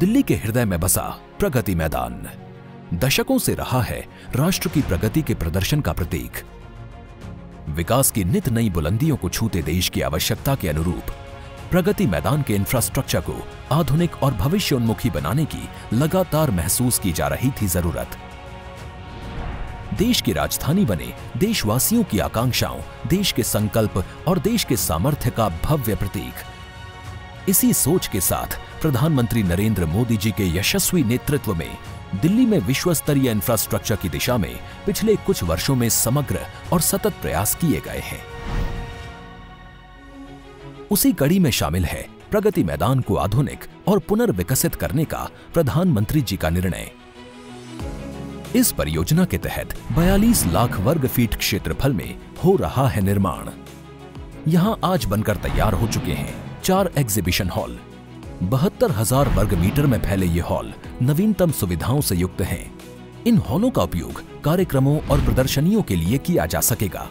दिल्ली के हृदय में बसा प्रगति मैदान। दशकों से रहा है राष्ट्र की प्रगति के प्रदर्शन का प्रतीक। विकास की नित नई बुलंदियों को छूते देश की आवश्यकता के अनुरूप, प्रगति मैदान के इंफ्रास्ट्रक्चर को आधुनिक और भविष्योन्मुखी बनाने की लगातार महसूस की जा रही थी ज़रूरत। देश की राजधानी बने देशवासियों की आकांक्षाओं, देश के संकल्प और देश के सामर्थ्य का भव्य प्रतीक। इसी सोच के साथ प्रधानमंत्री नरेंद्र मोदी जी के यशस्वी नेतृत्व में दिल्ली में विश्व स्तरीय इंफ्रास्ट्रक्चर की दिशा में पिछले कुछ वर्षों में समग्र और सतत प्रयास किए गए हैं। उसी कड़ी में शामिल है प्रगति मैदान को आधुनिक और पुनर्विकसित करने का प्रधानमंत्री जी का निर्णय। इस परियोजना के तहत 42 लाख वर्ग फीट क्षेत्रफल में हो रहा है निर्माण। यहाँ आज बनकर तैयार हो चुके हैं चार एग्जीबिशन हॉल बहत्तर हज़ार वर्ग मीटर में फैले ये हॉल नवीनतम सुविधाओं से युक्त हैं। इन हॉलों का उपयोग कार्यक्रमों और प्रदर्शनियों के लिए किया जा सकेगा।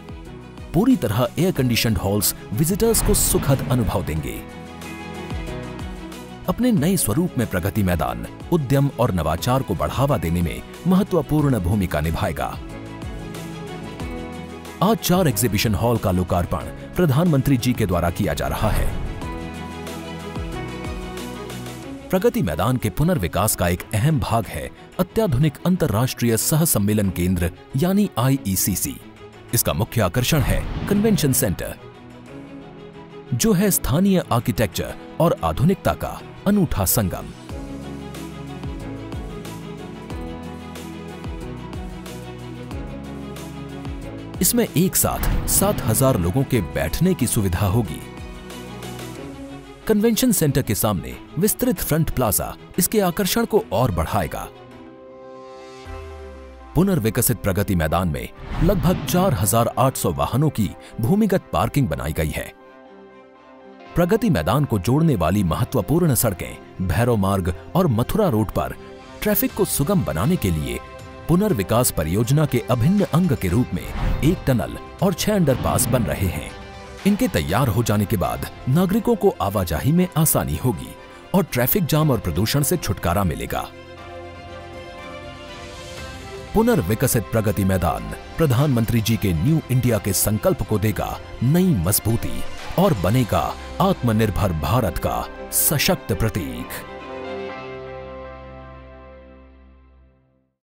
पूरी तरह एयर कंडीशन हॉल्स विजिटर्स को सुखद अनुभव देंगे। अपने नए स्वरूप में प्रगति मैदान, उद्यम और नवाचार को बढ़ावा देने में महत्वपूर्ण भूमिका निभाएगा। आज चार एग्जीबिशन हॉल का लोकार्पण प्रधानमंत्री जी के द्वारा किया जा रहा है। प्रगति मैदान के पुनर्विकास का एक अहम भाग है अत्याधुनिक अंतर्राष्ट्रीय सह सम्मेलन केंद्र, यानी आईईसीसी इसका मुख्य आकर्षण है कन्वेंशन सेंटर जो है स्थानीय आर्किटेक्चर और आधुनिकता का अनूठा संगम। इसमें एक साथ सात हज़ार लोगों के बैठने की सुविधा होगी। कन्वेंशन सेंटर के सामने विस्तृत फ्रंट प्लाजा इसके आकर्षण को और बढ़ाएगा। पुनर्विकसित प्रगति मैदान में लगभग 4,800 वाहनों की भूमिगत पार्किंग बनाई गई है। प्रगति मैदान को जोड़ने वाली महत्वपूर्ण सड़कें भैरव मार्ग और मथुरा रोड पर ट्रैफ़िक को सुगम बनाने के लिए पुनर्विकास परियोजना के अभिन्न अंग के रूप में एक टनल और छह अंडरपास बन रहे हैं। इनके तैयार हो जाने के बाद नागरिकों को आवाजाही में आसानी होगी और ट्रैफ़िक जाम और प्रदूषण से छुटकारा मिलेगा। पुनर्विकसित प्रगति मैदान प्रधानमंत्री जी के न्यू इंडिया के संकल्प को देगा नई मजबूती और बनेगा आत्मनिर्भर भारत का सशक्त प्रतीक।